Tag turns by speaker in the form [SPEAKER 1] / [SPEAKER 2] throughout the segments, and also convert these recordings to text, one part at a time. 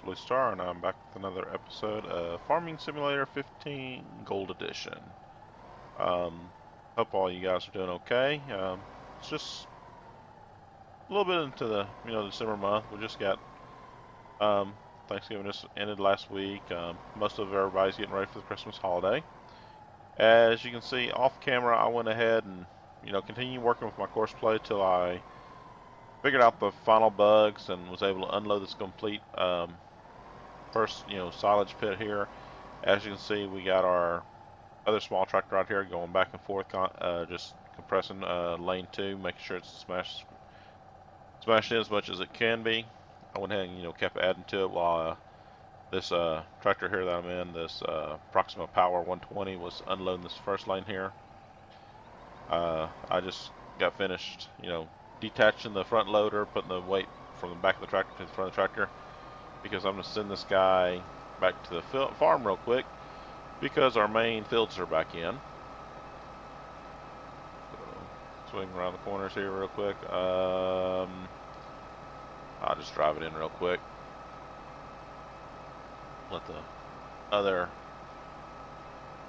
[SPEAKER 1] Bluestarr and I'm back with another episode of Farming Simulator 15 Gold Edition. Um, hope all you guys are doing okay. Um, it's just a little bit into the you know December month. We just got um, Thanksgiving just ended last week. Um, most of everybody's getting ready for the Christmas holiday. As you can see off camera, I went ahead and you know continued working with my Courseplay till I figured out the final bugs and was able to unload this complete um, first you know silage pit here. As you can see we got our other small tractor out here going back and forth uh, just compressing uh, lane 2 making sure it's smashed smashed in as much as it can be. I went ahead and you know kept adding to it while uh, this uh, tractor here that I'm in this uh, Proxima Power 120 was unloading this first lane here. Uh, I just got finished you know detaching the front loader, putting the weight from the back of the tractor to the front of the tractor because I'm going to send this guy back to the farm real quick because our main fields are back in. So, swing around the corners here real quick. Um, I'll just drive it in real quick. Let the other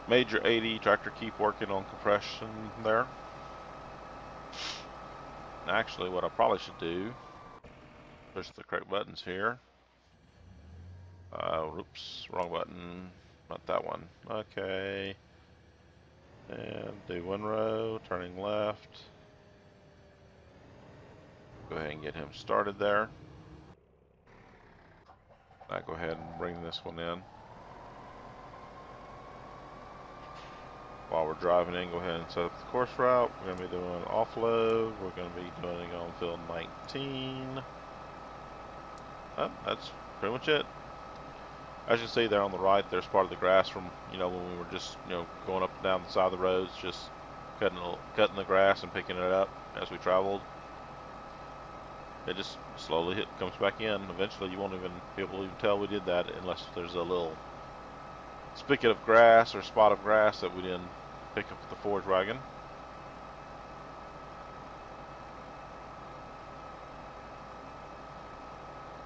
[SPEAKER 1] major 80 tractor keep working on compression there actually what I probably should do, push the correct buttons here. Uh, oops, wrong button, not that one. Okay. And do one row, turning left. Go ahead and get him started there. Now go ahead and bring this one in. while we're driving in, go ahead and set up the course route. We're going to be doing offload. We're going to be doing it on field 19. Oh, that's pretty much it. As you see there on the right, there's part of the grass from, you know, when we were just, you know, going up and down the side of the roads, just cutting, cutting the grass and picking it up as we traveled. It just slowly hit, comes back in. Eventually, you won't even be able to even tell we did that unless there's a little spigot of grass or spot of grass that we didn't pick up with the forage wagon.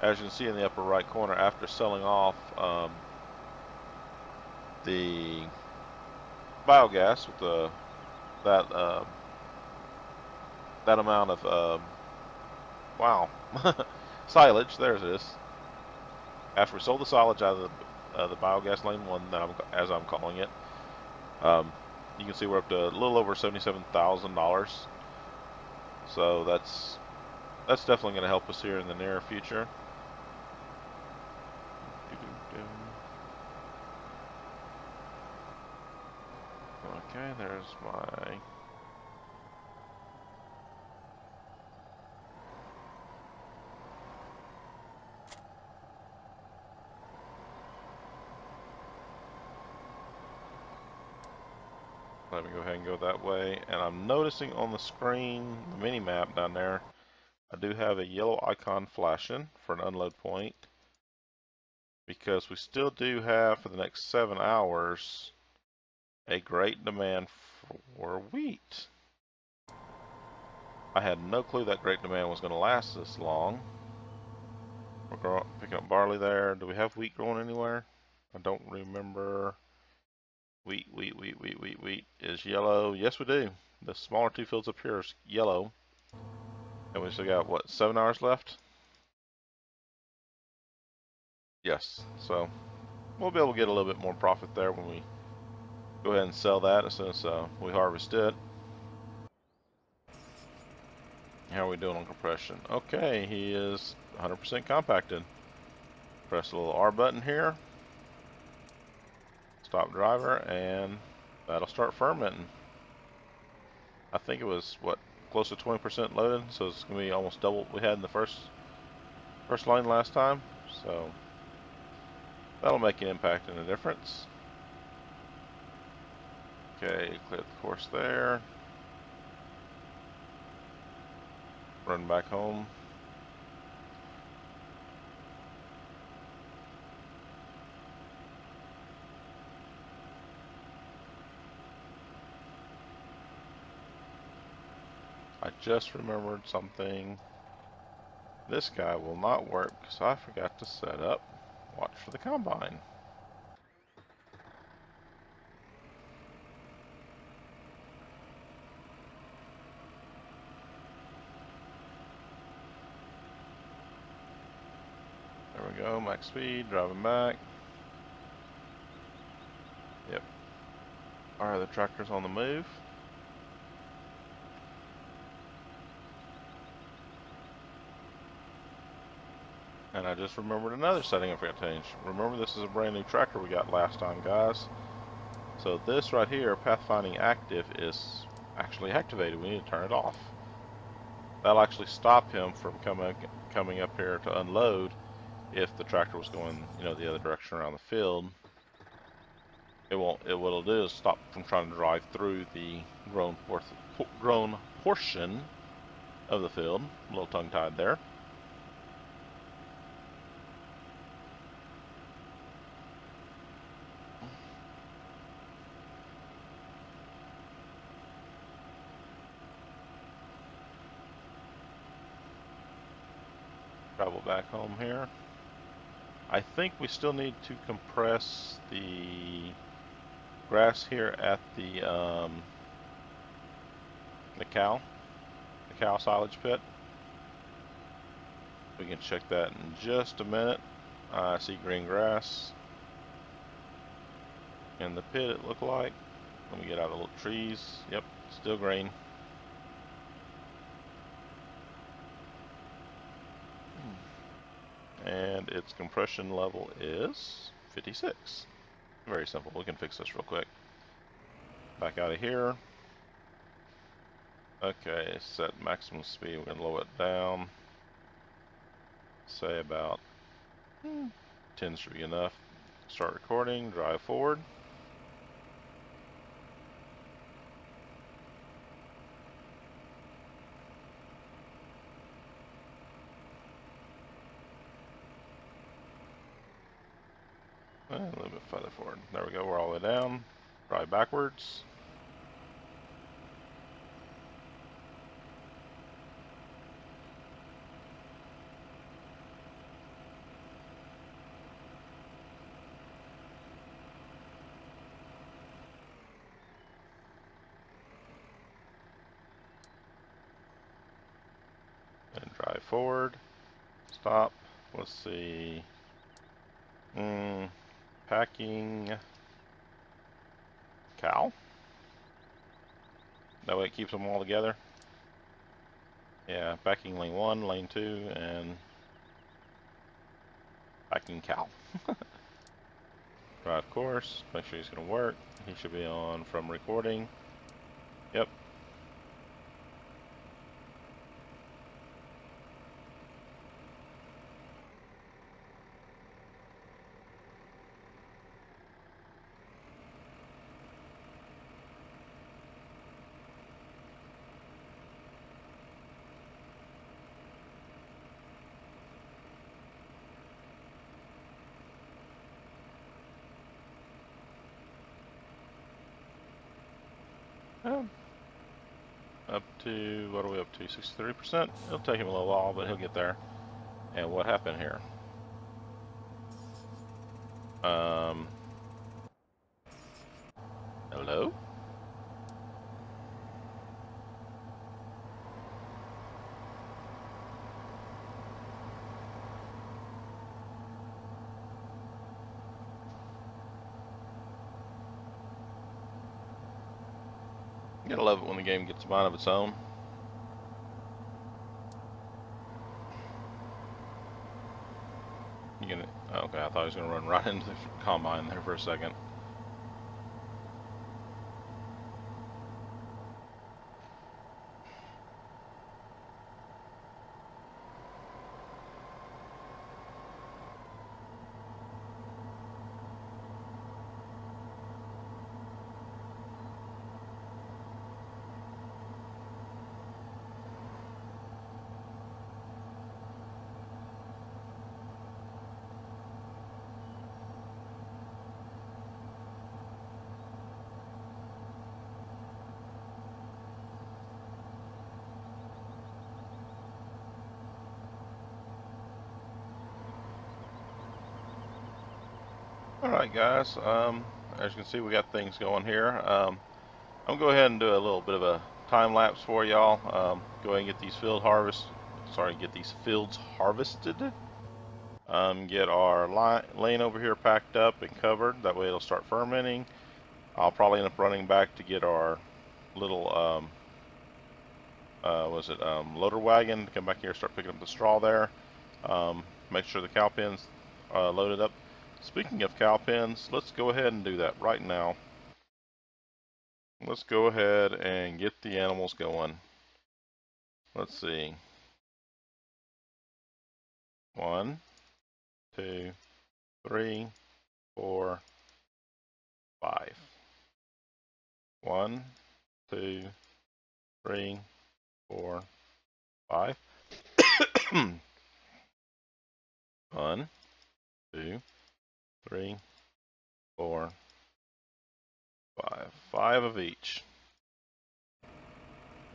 [SPEAKER 1] As you can see in the upper right corner, after selling off um, the biogas with the that uh, that amount of uh, wow silage, there's this. After we sold the silage out of the, uh, the biogas lane one, as I'm calling it, um, you can see we're up to a little over $77,000. So that's that's definitely going to help us here in the near future. Okay, there's my Let me go ahead and go that way. And I'm noticing on the screen, the mini map down there, I do have a yellow icon flashing for an unload point. Because we still do have, for the next seven hours, a great demand for wheat. I had no clue that great demand was going to last this long. We're picking up barley there. Do we have wheat growing anywhere? I don't remember. Wheat, wheat, wheat, wheat, wheat, wheat is yellow. Yes, we do. The smaller two fields up here is yellow. And we still got, what, seven hours left? Yes, so we'll be able to get a little bit more profit there when we go ahead and sell that as soon as uh, we harvest it. How are we doing on compression? Okay, he is 100% compacted. Press the little R button here stop driver and that'll start fermenting. I think it was what close to 20% loaded so it's gonna be almost double what we had in the first first line last time so that'll make an impact and a difference. Okay clear the course there. Run back home I just remembered something. This guy will not work because I forgot to set up watch for the combine. There we go, max speed, driving back. Yep. Alright, the tractor's on the move. And I just remembered another setting I forgot to change. Remember this is a brand new tractor we got last time, guys. So this right here, pathfinding active, is actually activated. We need to turn it off. That'll actually stop him from coming coming up here to unload if the tractor was going, you know, the other direction around the field. It won't. It what it'll do is stop from trying to drive through the grown grown portion of the field. A little tongue-tied there. Back home here. I think we still need to compress the grass here at the um, the cow, the cow silage pit. We can check that in just a minute. I see green grass in the pit. It looked like. Let me get out of the little trees. Yep, still green. And its compression level is 56. Very simple. We can fix this real quick. Back out of here. Okay, set maximum speed. We're going to lower it down. Say about hmm, 10 should be enough. Start recording, drive forward. A little bit further forward. There we go, we're all the way down. Drive backwards. And drive forward. Stop. Let's see. Hmm packing cow. That way it keeps them all together. Yeah, packing lane one, lane two, and packing cow. Drive course, make sure he's gonna work. He should be on from recording. Yep, Um, up to, what are we up to, 63%? It'll take him a little while, but he'll get there. And what happened here? Um, hello? Gotta love it when the game gets a mind of its own. You gonna? Okay, I thought he was gonna run right into the combine there for a second. Guys, um, as you can see we got things going here. Um, I'm going to go ahead and do a little bit of a time lapse for y'all. Um, go ahead and get these field harvest, sorry, get these fields harvested. Um, get our lane over here packed up and covered. That way it'll start fermenting. I'll probably end up running back to get our little, um, uh, was it, um, loader wagon come back here start picking up the straw there. Make sure the cow pens uh, loaded up. Speaking of cow pens, let's go ahead and do that right now. Let's go ahead and get the animals going. Let's see. One, two, three, four, five. One, two, three, four, five. One, two, three, four, five. Five of each.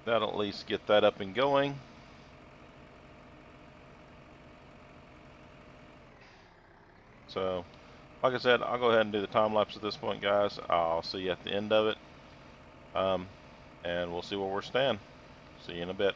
[SPEAKER 1] That'll at least get that up and going. So, like I said, I'll go ahead and do the time lapse at this point, guys. I'll see you at the end of it. Um, and we'll see where we're standing. See you in a bit.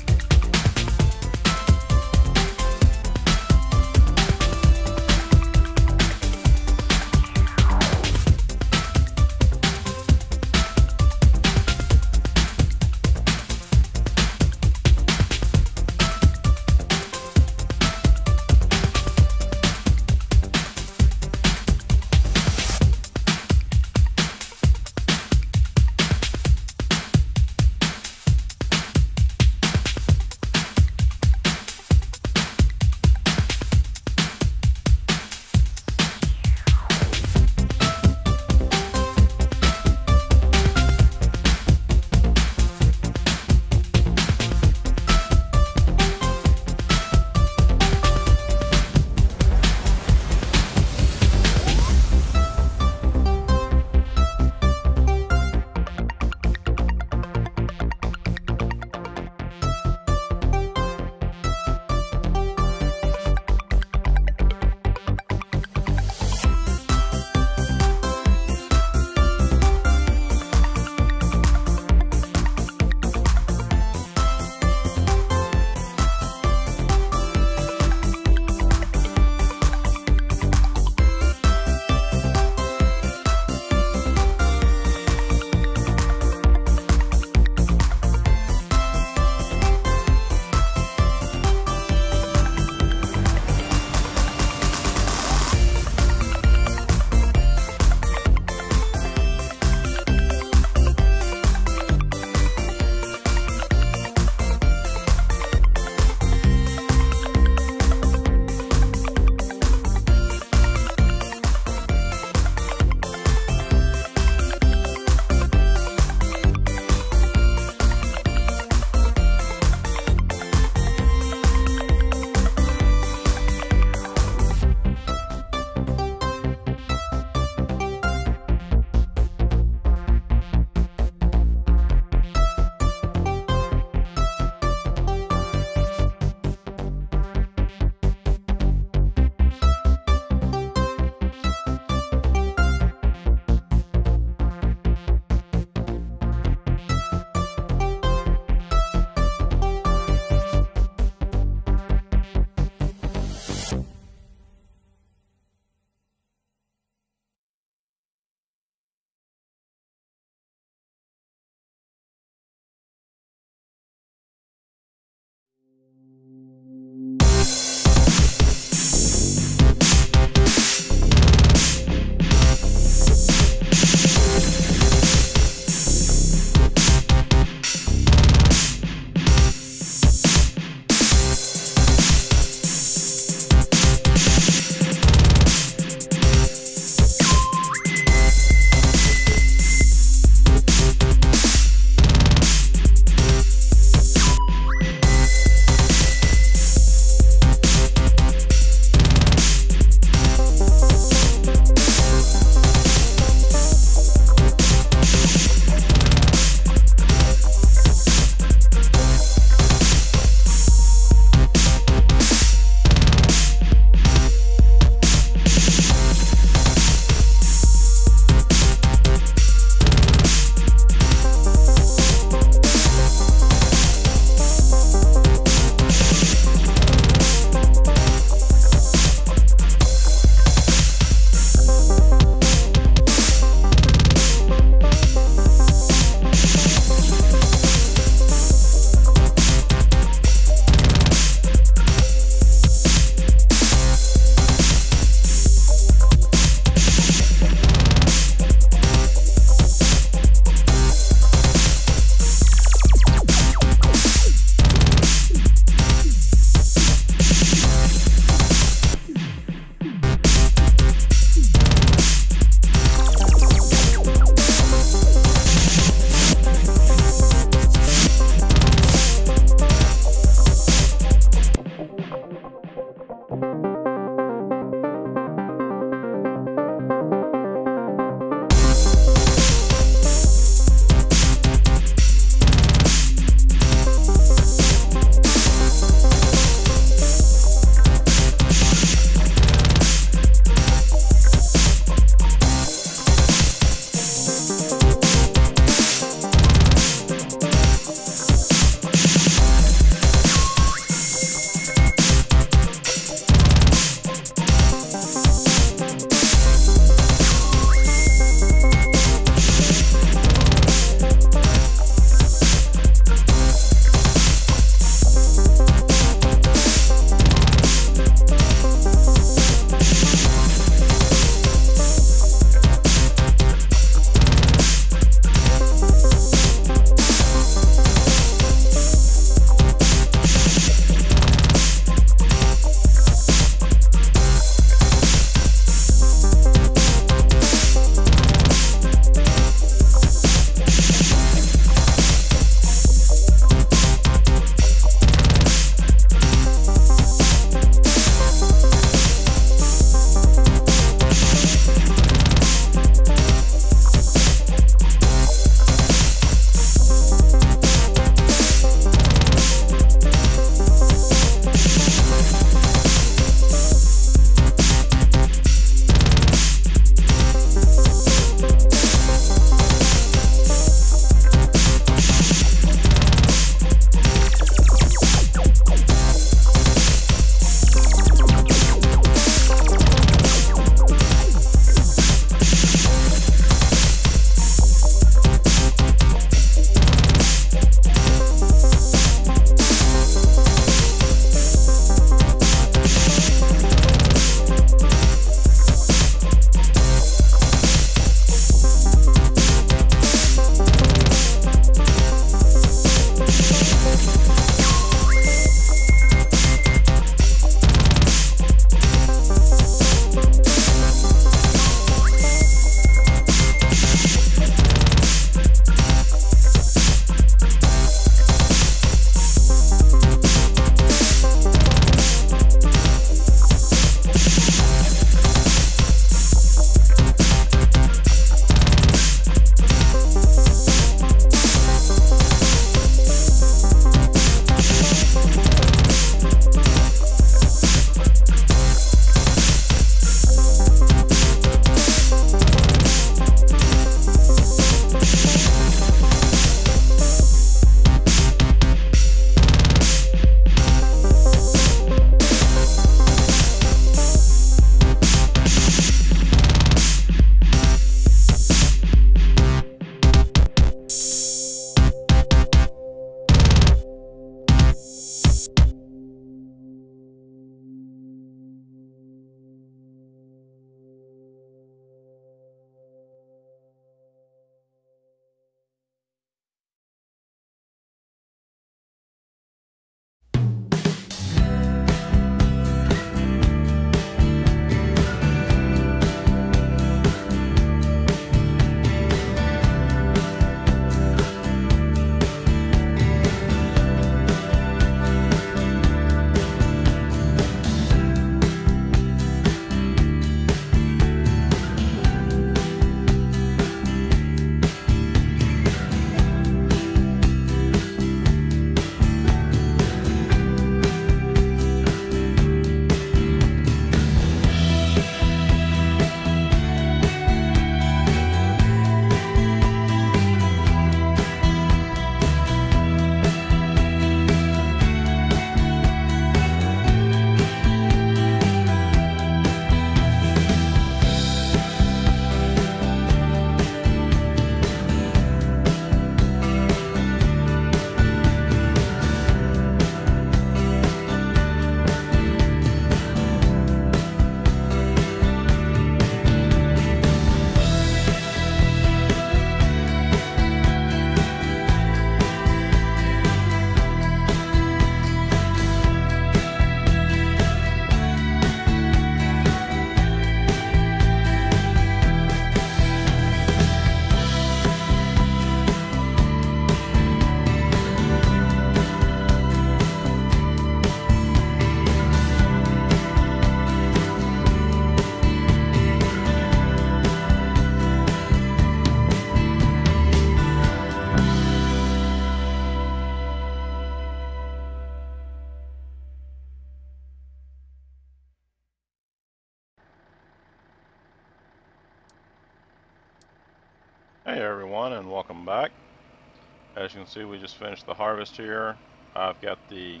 [SPEAKER 1] As you can see we just finished the harvest here. I've got the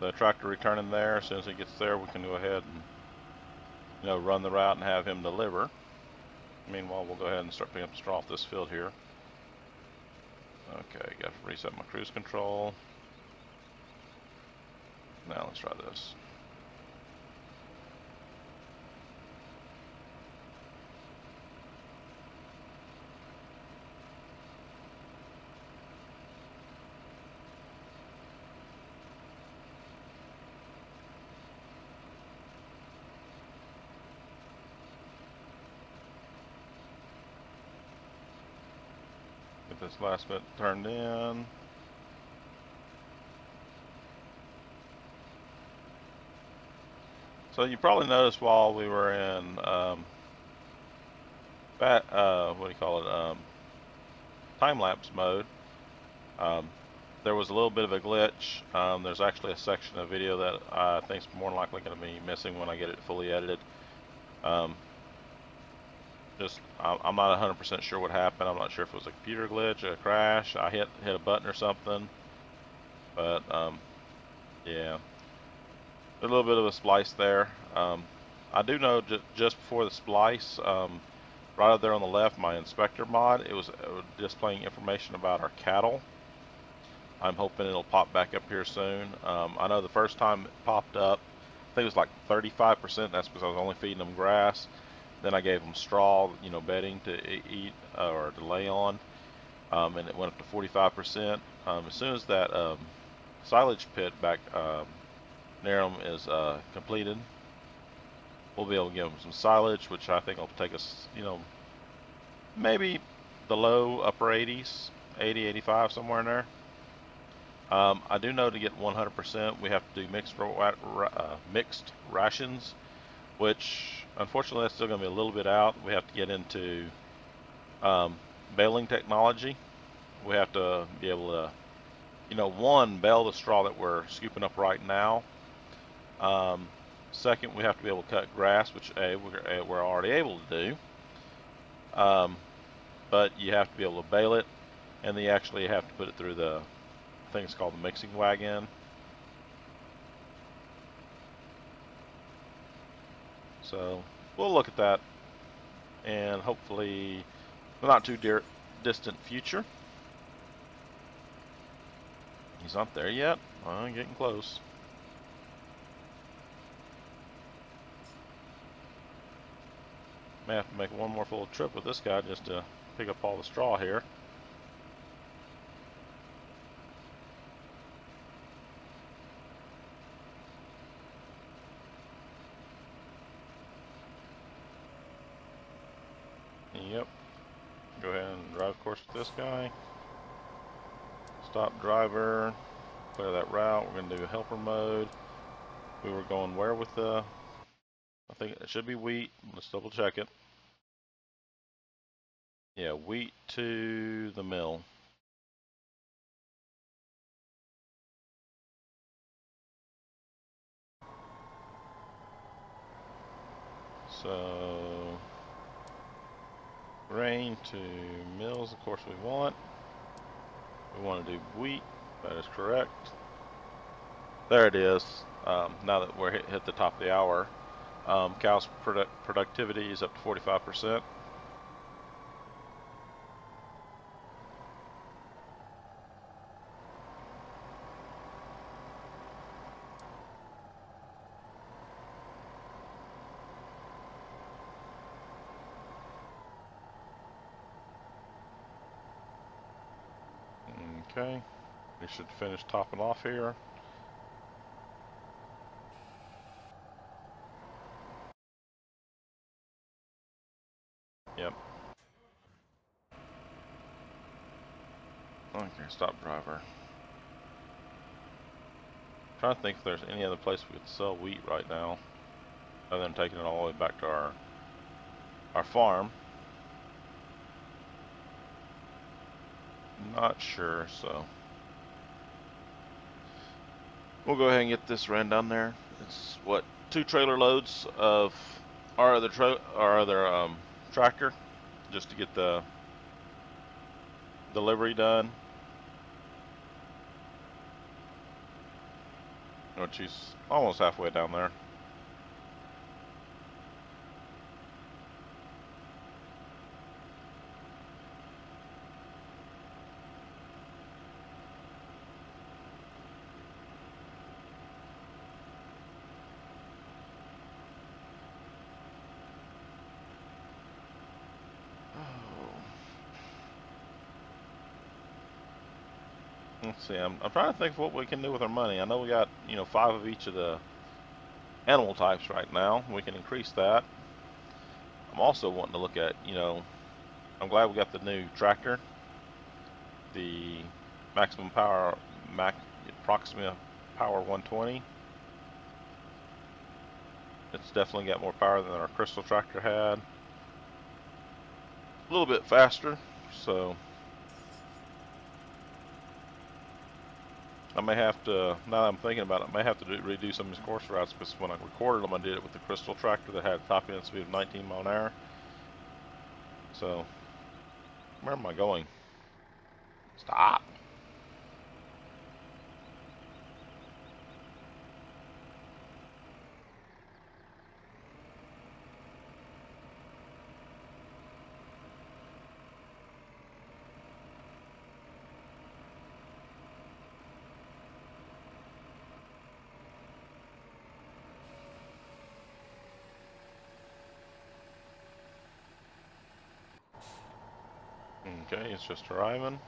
[SPEAKER 1] the tractor returning there. As soon as he gets there we can go ahead and you know run the route and have him deliver. Meanwhile we'll go ahead and start picking up straw off this field here. Okay, got to reset my cruise control. Now let's try this. This last bit turned in. So you probably noticed while we were in um, bat, uh, what do you call it, um, time-lapse mode, um, there was a little bit of a glitch. Um, there's actually a section of video that I think is more likely going to be missing when I get it fully edited. Um, just, I'm not 100% sure what happened. I'm not sure if it was a computer glitch, a crash, I hit hit a button or something. But um, yeah, a little bit of a splice there. Um, I do know ju just before the splice, um, right up there on the left, my inspector mod, it was, it was displaying information about our cattle. I'm hoping it'll pop back up here soon. Um, I know the first time it popped up, I think it was like 35%. That's because I was only feeding them grass. Then I gave them straw, you know, bedding to eat uh, or to lay on, um, and it went up to 45%. Um, as soon as that um, silage pit back um, near them is uh, completed, we'll be able to give them some silage, which I think will take us, you know, maybe the low upper 80s, 80, 85, somewhere in there. Um, I do know to get 100%, we have to do mixed, uh, mixed rations, which unfortunately that's still going to be a little bit out. We have to get into um, baling technology. We have to be able to, you know, one, bale the straw that we're scooping up right now. Um, second, we have to be able to cut grass, which A, we're, we're already able to do. Um, but you have to be able to bale it, and then you actually have to put it through the thing it's called the mixing wagon. So we'll look at that and hopefully not too dear, distant future. He's not there yet. I'm getting close. May have to make one more full trip with this guy just to pick up all the straw here. Yep. Go ahead and drive course with this guy. Stop driver. Clear that route. We're going to do helper mode. We were going where with the... I think it should be wheat. Let's double check it. Yeah, wheat to the mill. So grain to mills, of course we want. We want to do wheat, that is correct. There it is, um, now that we're hit, hit, the top of the hour. Um, cow's produ productivity is up to 45%. Okay, we should finish topping off here. Yep. Oh, okay, stop driver. I'm trying to think if there's any other place we could sell wheat right now, other than taking it all the way back to our our farm. Not sure, so we'll go ahead and get this ran down there. It's what two trailer loads of our other our other um, tractor, just to get the delivery done. Which he's almost halfway down there. Let's see. I'm, I'm trying to think of what we can do with our money. I know we got you know five of each of the animal types right now. We can increase that. I'm also wanting to look at you know. I'm glad we got the new tractor. The maximum power Proxima Power 120. It's definitely got more power than our crystal tractor had. A little bit faster, so I may have to, now that I'm thinking about it, I may have to do, redo some of these course routes because when I recorded them, I did it with the Crystal tractor that had a top end speed of 19 mile an hour. So, where am I going? Stop. Okay, it's just arriving.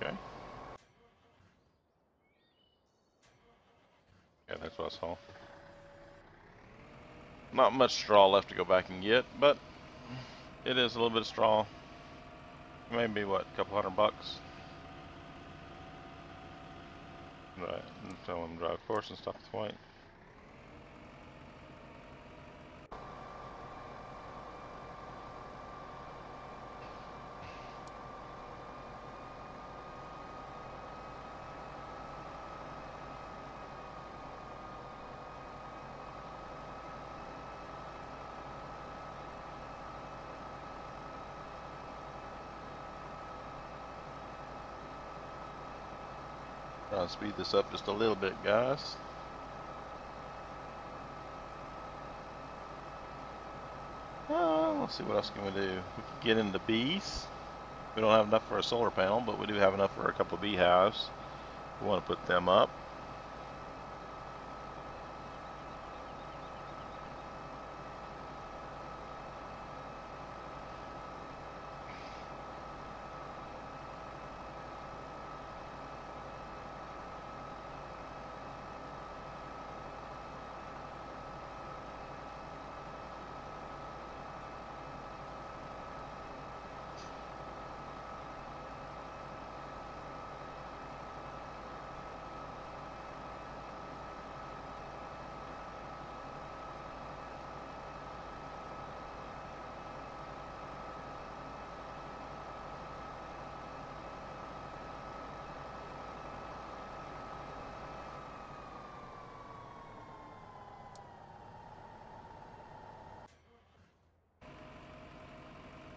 [SPEAKER 1] Okay. Yeah, that's what I saw. Not much straw left to go back and get, but it is a little bit of straw. Maybe what, a couple hundred bucks? Right, and tell them drive course and stop the point. Speed this up just a little bit, guys. Uh, let's see what else can we do. We can get into bees. We don't have enough for a solar panel, but we do have enough for a couple of beehives. We want to put them up.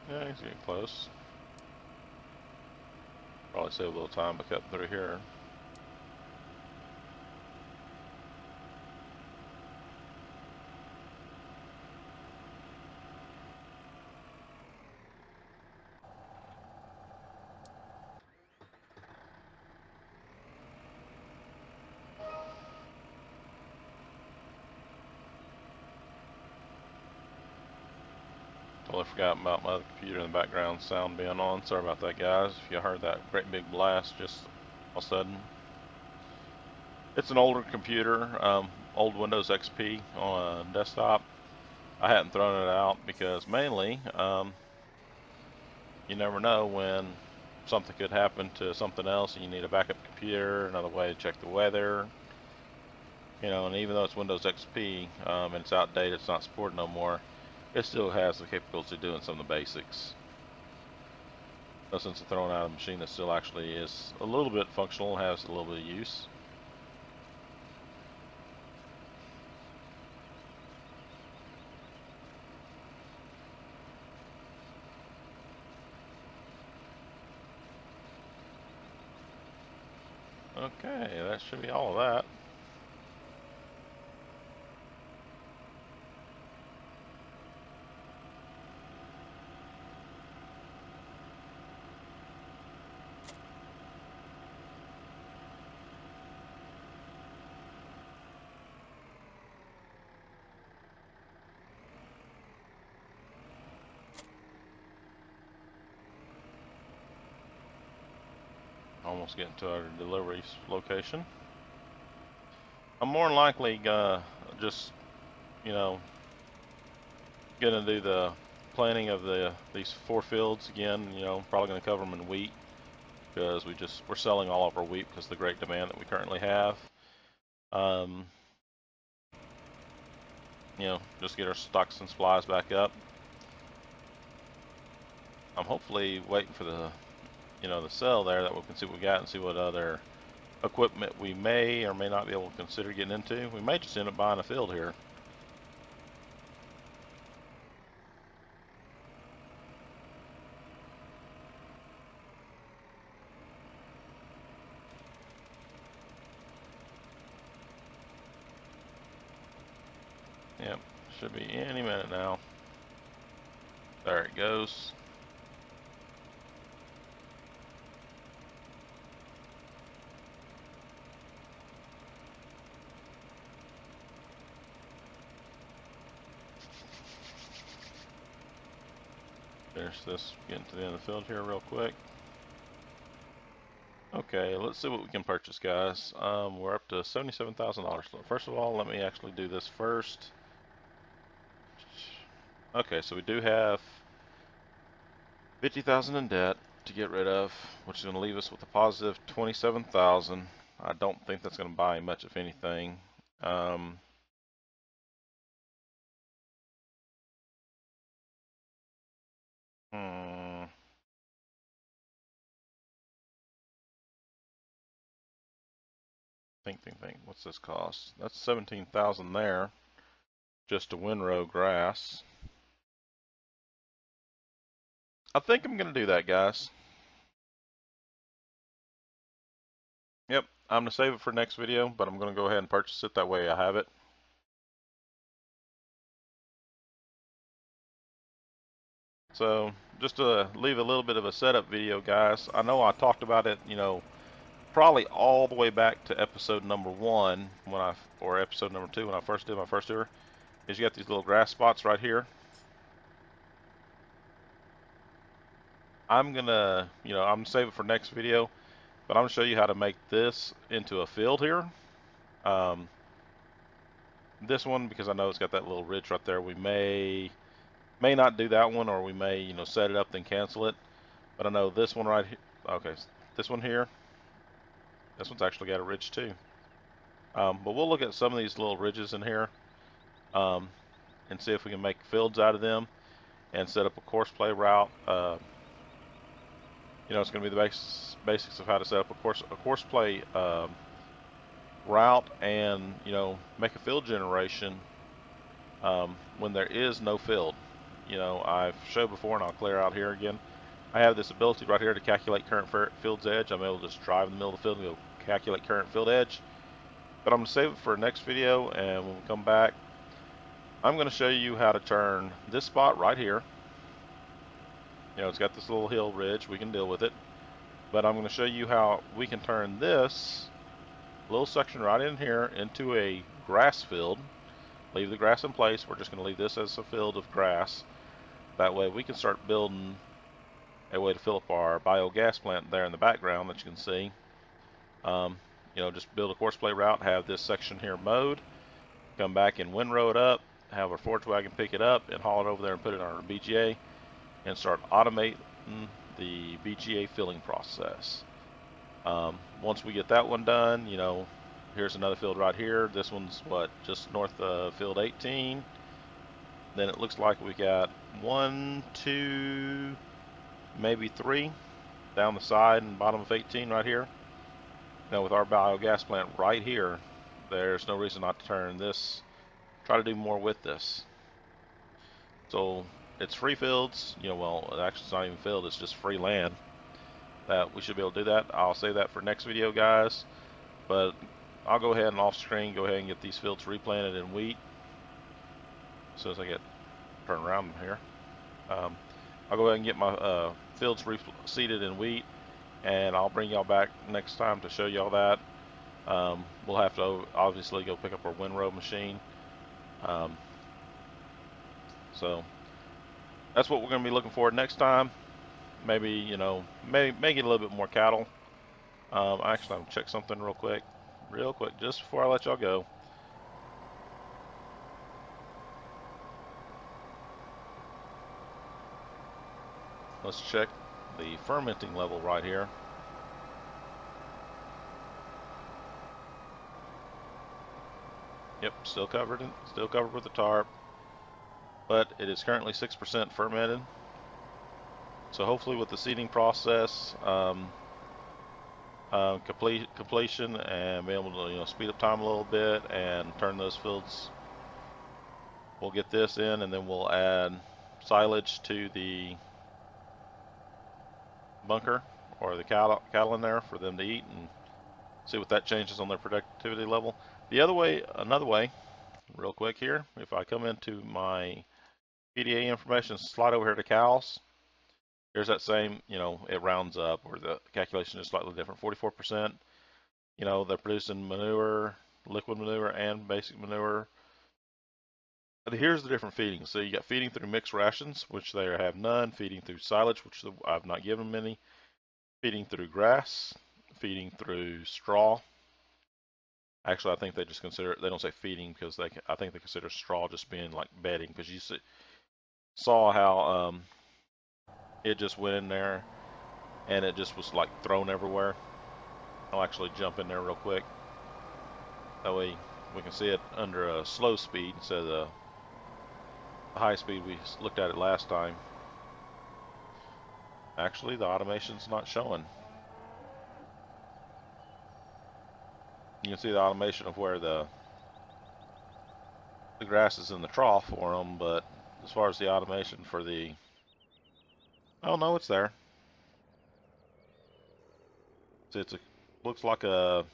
[SPEAKER 1] Yeah, he's getting close. Probably save a little time by cutting through here. Forgot about my computer in the background sound being on. Sorry about that, guys. If you heard that great big blast just all of a sudden. It's an older computer, um, old Windows XP on a desktop. I hadn't thrown it out because mainly, um, you never know when something could happen to something else and you need a backup computer, another way to check the weather. You know, and even though it's Windows XP um, and it's outdated, it's not supported no more it still has the capability of doing some of the basics. No sense of throwing out a machine that still actually is a little bit functional has a little bit of use. Okay, that should be all of that. Getting to our delivery location. I'm more than likely just, you know, gonna do the planting of the these four fields again. You know, probably gonna cover them in wheat because we just we're selling all of our wheat because the great demand that we currently have. Um, you know, just get our stocks and supplies back up. I'm hopefully waiting for the you know, the cell there that we can see what we got and see what other equipment we may or may not be able to consider getting into. We may just end up buying a field here. Yep, should be any minute now. There it goes. finish this, getting to the end of the field here real quick. Okay, let's see what we can purchase, guys. Um, we're up to $77,000. First of all, let me actually do this first. Okay, so we do have 50,000 in debt to get rid of, which is going to leave us with a positive 27,000. I don't think that's going to buy much, if anything. Um, Hmm. Think, think, think. What's this cost? That's 17,000 there. Just a windrow grass. I think I'm going to do that, guys. Yep, I'm going to save it for next video, but I'm going to go ahead and purchase it. That way I have it. So just to leave a little bit of a setup video, guys. I know I talked about it, you know, probably all the way back to episode number one when I, or episode number two when I first did my first tour. Is you got these little grass spots right here. I'm gonna, you know, I'm gonna save it for next video, but I'm gonna show you how to make this into a field here. Um, this one because I know it's got that little ridge right there. We may may not do that one or we may you know set it up then cancel it. But I know this one right here okay this one here this one's actually got a ridge too. Um, but we'll look at some of these little ridges in here um, and see if we can make fields out of them and set up a Courseplay route uh, you know it's going to be the base, basics of how to set up a course a Courseplay um, route and you know make a field generation um, when there is no field you know, I've showed before and I'll clear out here again. I have this ability right here to calculate current field's edge. I'm able to just drive in the middle of the field and go calculate current field edge. But I'm going to save it for next video and when we come back, I'm going to show you how to turn this spot right here. You know, it's got this little hill ridge. We can deal with it. But I'm going to show you how we can turn this little section right in here into a grass field. Leave the grass in place. We're just going to leave this as a field of grass. That way we can start building a way to fill up our biogas plant there in the background that you can see. Um, you know, just build a Courseplay route, have this section here mowed, come back and windrow it up, have our forage wagon pick it up and haul it over there and put it on our BGA and start automating the BGA filling process. Um, once we get that one done, you know, here's another field right here. This one's what, just north of field 18 then it looks like we got one, two, maybe three down the side and bottom of 18 right here. Now with our biogas plant right here, there's no reason not to turn this, try to do more with this. So it's free fields, you know, well, actually it's not even field, it's just free land. That we should be able to do that. I'll say that for next video, guys. But I'll go ahead and off screen, go ahead and get these fields replanted in wheat. As soon as I get turned around here. Um, I'll go ahead and get my uh, fields seeded in wheat and I'll bring y'all back next time to show y'all that. Um, we'll have to obviously go pick up our windrow machine. Um, so that's what we're going to be looking for next time. Maybe, you know, may, may get a little bit more cattle. Um, actually, I'm check something real quick. Real quick, just before I let y'all go. Let's check the fermenting level right here. Yep, still covered in, still covered with the tarp. But it is currently 6% fermented. So hopefully with the seeding process, um, uh, complete, completion and be able to you know speed up time a little bit and turn those fields. We'll get this in and then we'll add silage to the bunker or the cattle, cattle in there for them to eat and see what that changes on their productivity level. The other way, another way, real quick here, if I come into my PDA information, slide over here to cows, there's that same, you know, it rounds up or the calculation is slightly different, 44%. You know, they're producing manure, liquid manure, and basic manure. But here's the different feedings. So you got feeding through mixed rations, which they have none, feeding through silage, which I've not given them any, feeding through grass, feeding through straw. Actually, I think they just consider they don't say feeding because they I think they consider straw just being like bedding because you see, saw how um, it just went in there and it just was like thrown everywhere. I'll actually jump in there real quick. That way we can see it under a slow speed instead of the high speed we looked at it last time. Actually, the automation's not showing. You can see the automation of where the the grass is in the trough for them, but as far as the automation for the Oh no, it's there. It's a looks like a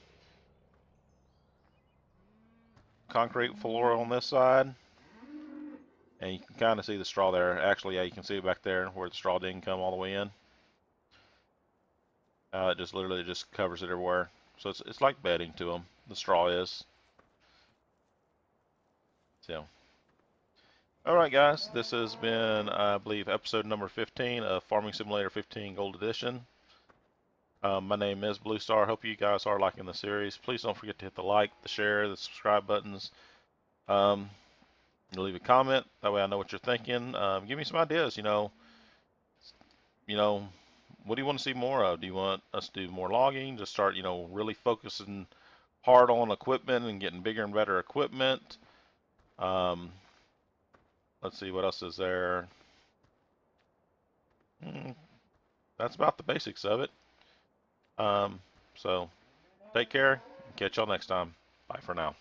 [SPEAKER 1] concrete floor on this side. And you can kind of see the straw there. Actually, yeah, you can see it back there where the straw didn't come all the way in. Uh, it just literally just covers it everywhere. So it's, it's like bedding to them. The straw is. So. Alright guys, this has been, I believe, episode number 15 of Farming Simulator 15 Gold Edition. Um, my name is Bluestarr. Hope you guys are liking the series. Please don't forget to hit the like, the share, the subscribe buttons. Um, leave a comment. That way I know what you're thinking. Um, give me some ideas. You know, you know, what do you want to see more of? Do you want us to do more logging? Just start, you know, really focusing hard on equipment and getting bigger and better equipment. Um, Let's see, what else is there? Hmm, that's about the basics of it. Um, so, take care. Catch y'all next time. Bye for now.